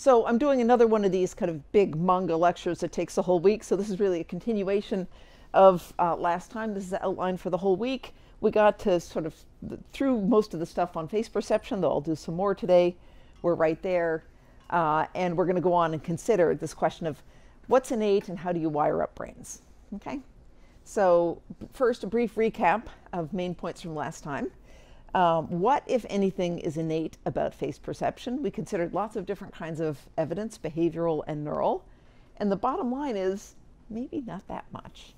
So I'm doing another one of these kind of big manga lectures that takes a whole week. So this is really a continuation of uh, last time. This is the outline for the whole week. We got to sort of through most of the stuff on face perception, though I'll do some more today. We're right there. Uh, and we're going to go on and consider this question of what's innate and how do you wire up brains. Okay? So, first, a brief recap of main points from last time. Um, what, if anything, is innate about face perception? We considered lots of different kinds of evidence, behavioral and neural. And the bottom line is maybe not that much,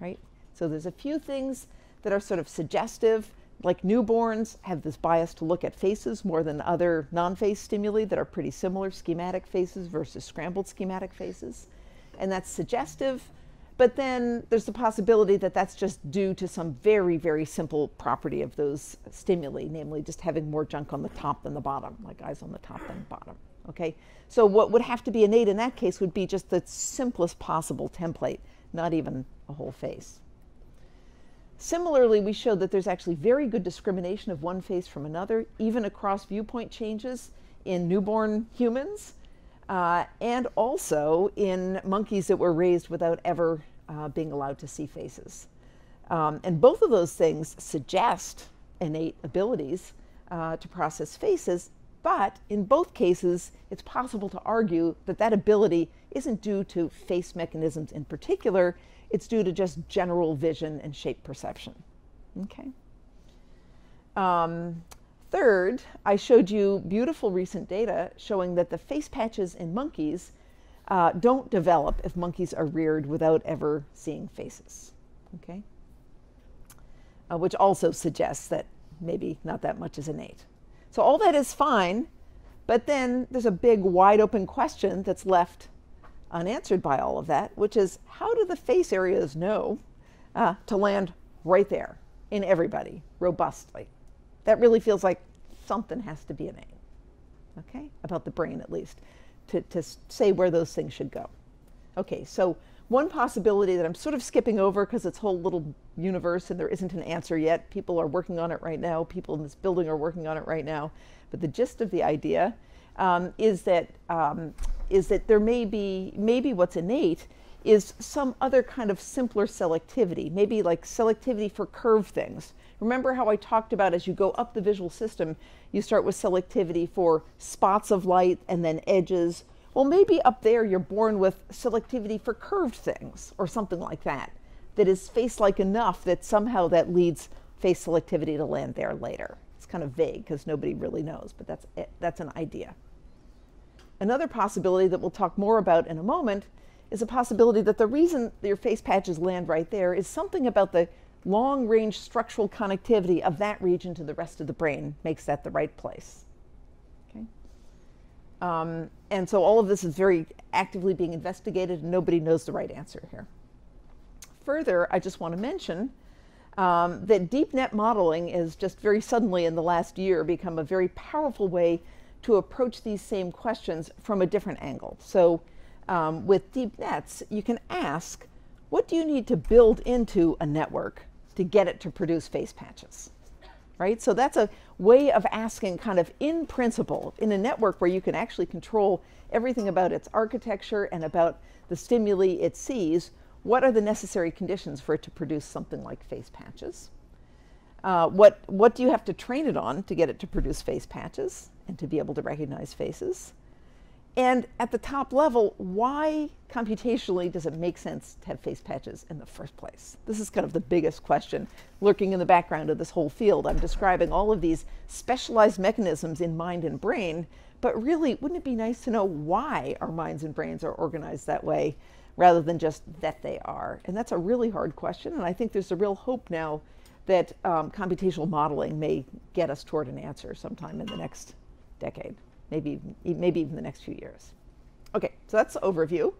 right? So there's a few things that are sort of suggestive, like newborns have this bias to look at faces more than other non-face stimuli that are pretty similar, schematic faces versus scrambled schematic faces. And that's suggestive, but then there's the possibility that that's just due to some very, very simple property of those stimuli, namely just having more junk on the top than the bottom, like eyes on the top than bottom. Okay? So what would have to be innate in that case would be just the simplest possible template, not even a whole face. Similarly, we showed that there's actually very good discrimination of one face from another, even across viewpoint changes in newborn humans uh, and also in monkeys that were raised without ever uh, being allowed to see faces. Um, and both of those things suggest innate abilities uh, to process faces, but in both cases, it's possible to argue that that ability isn't due to face mechanisms in particular, it's due to just general vision and shape perception. Okay. Um, Third, I showed you beautiful recent data showing that the face patches in monkeys uh, don't develop if monkeys are reared without ever seeing faces. Okay? Uh, which also suggests that maybe not that much is innate. So all that is fine, but then there's a big wide open question that's left unanswered by all of that, which is how do the face areas know uh, to land right there in everybody robustly? that really feels like something has to be innate, okay, about the brain at least, to, to say where those things should go. Okay, so one possibility that I'm sort of skipping over because it's a whole little universe and there isn't an answer yet. People are working on it right now. People in this building are working on it right now. But the gist of the idea um, is that um, is that there may be maybe what's innate is some other kind of simpler selectivity, maybe like selectivity for curved things Remember how I talked about as you go up the visual system, you start with selectivity for spots of light and then edges. Well, maybe up there you're born with selectivity for curved things or something like that, that is face-like enough that somehow that leads face selectivity to land there later. It's kind of vague because nobody really knows, but that's, it. that's an idea. Another possibility that we'll talk more about in a moment is a possibility that the reason your face patches land right there is something about the long range structural connectivity of that region to the rest of the brain makes that the right place. Okay? Um, and so all of this is very actively being investigated, and nobody knows the right answer here. Further, I just want to mention um, that deep net modeling has just very suddenly in the last year become a very powerful way to approach these same questions from a different angle. So um, with deep nets, you can ask, what do you need to build into a network to get it to produce face patches. Right? So that's a way of asking kind of in principle in a network where you can actually control everything about its architecture and about the stimuli it sees, what are the necessary conditions for it to produce something like face patches? Uh, what, what do you have to train it on to get it to produce face patches and to be able to recognize faces? And at the top level, why computationally does it make sense to have face patches in the first place? This is kind of the biggest question lurking in the background of this whole field. I'm describing all of these specialized mechanisms in mind and brain, but really, wouldn't it be nice to know why our minds and brains are organized that way rather than just that they are? And that's a really hard question, and I think there's a real hope now that um, computational modeling may get us toward an answer sometime in the next decade maybe, maybe even the next few years. Okay, so that's overview.